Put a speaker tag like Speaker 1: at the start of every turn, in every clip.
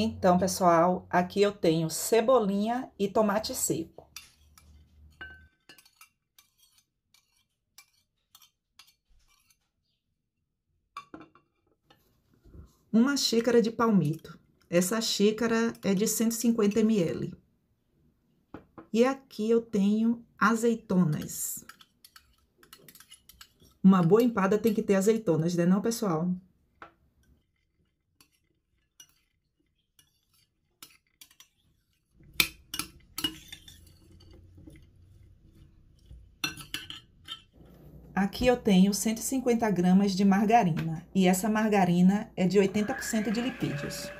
Speaker 1: Então, pessoal, aqui eu tenho cebolinha e tomate seco. Uma xícara de palmito. Essa xícara é de 150 ml. E aqui eu tenho azeitonas. Uma boa empada tem que ter azeitonas, né não, pessoal? Aqui eu tenho 150 gramas de margarina, e essa margarina é de 80% de lipídios.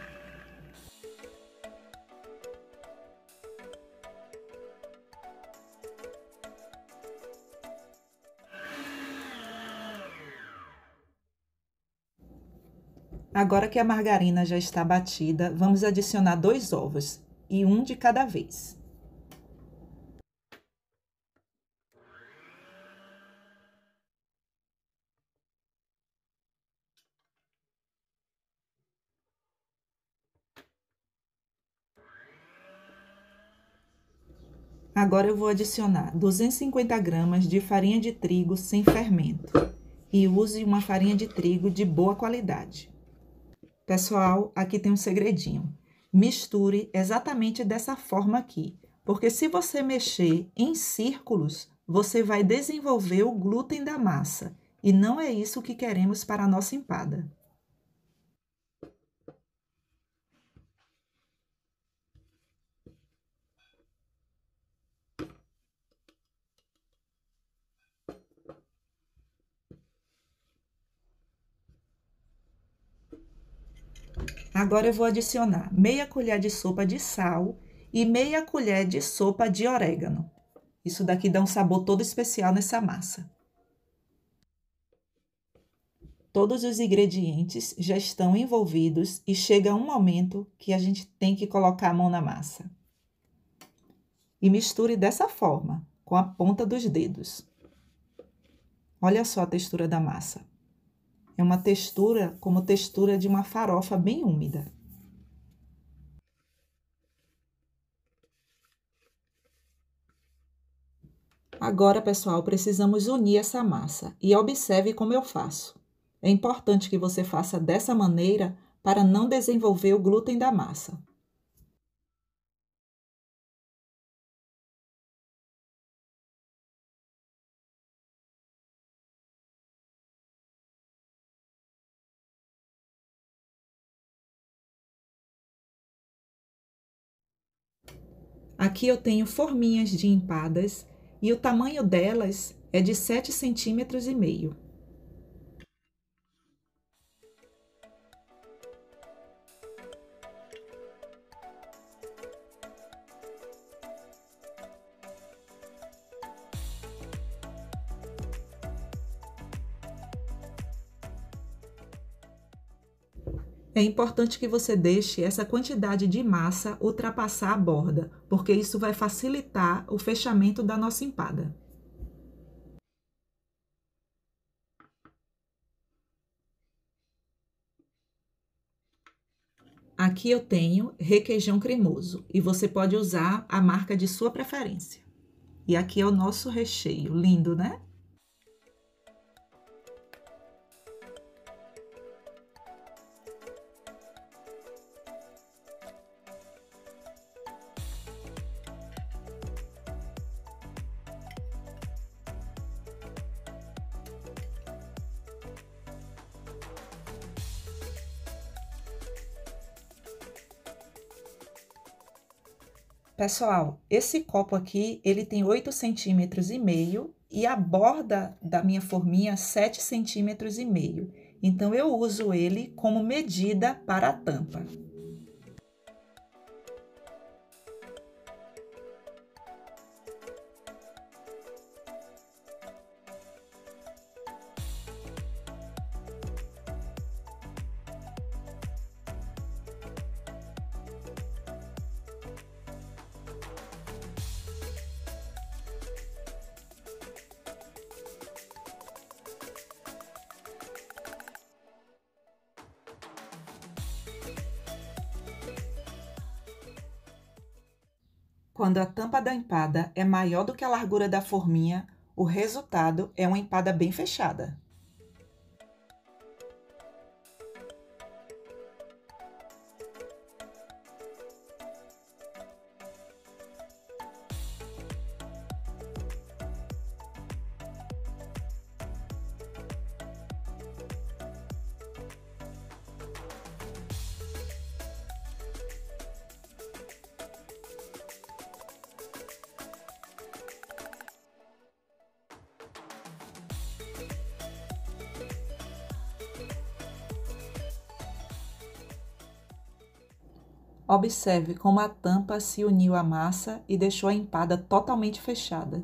Speaker 1: Agora que a margarina já está batida, vamos adicionar dois ovos, e um de cada vez. Agora eu vou adicionar 250 gramas de farinha de trigo sem fermento e use uma farinha de trigo de boa qualidade. Pessoal, aqui tem um segredinho. Misture exatamente dessa forma aqui, porque se você mexer em círculos, você vai desenvolver o glúten da massa e não é isso que queremos para a nossa empada. Agora eu vou adicionar meia colher de sopa de sal e meia colher de sopa de orégano. Isso daqui dá um sabor todo especial nessa massa. Todos os ingredientes já estão envolvidos e chega um momento que a gente tem que colocar a mão na massa. E misture dessa forma, com a ponta dos dedos. Olha só a textura da massa. É uma textura como textura de uma farofa bem úmida. Agora, pessoal, precisamos unir essa massa e observe como eu faço. É importante que você faça dessa maneira para não desenvolver o glúten da massa. Aqui eu tenho forminhas de empadas e o tamanho delas é de 7 centímetros e meio. É importante que você deixe essa quantidade de massa ultrapassar a borda, porque isso vai facilitar o fechamento da nossa empada. Aqui eu tenho requeijão cremoso e você pode usar a marca de sua preferência. E aqui é o nosso recheio, lindo, né? Pessoal, esse copo aqui, ele tem 8 centímetros e meio e a borda da minha forminha 7 centímetros e meio. Então, eu uso ele como medida para a tampa. Quando a tampa da empada é maior do que a largura da forminha, o resultado é uma empada bem fechada. Observe como a tampa se uniu à massa e deixou a empada totalmente fechada.